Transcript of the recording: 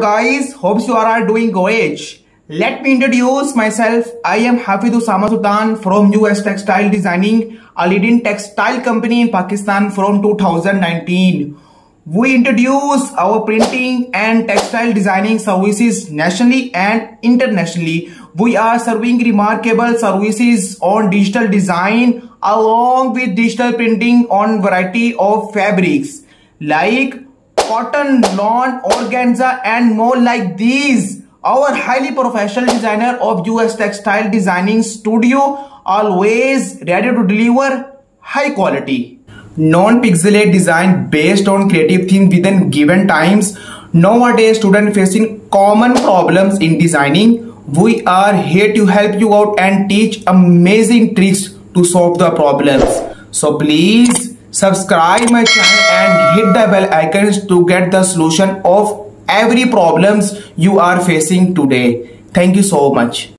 guys, hopes you are all doing great. Let me introduce myself. I am Hafiz Usama Sultan from US Textile Designing, a leading textile company in Pakistan from 2019. We introduce our printing and textile designing services nationally and internationally. We are serving remarkable services on digital design along with digital printing on variety of fabrics like cotton, lawn, organza and more like these. Our highly professional designer of US Textile Designing Studio always ready to deliver high quality. Non-pixelate design based on creative things within given times. Nowadays student facing common problems in designing. We are here to help you out and teach amazing tricks to solve the problems. So please subscribe my channel and hit the bell icons to get the solution of every problems you are facing today. Thank you so much.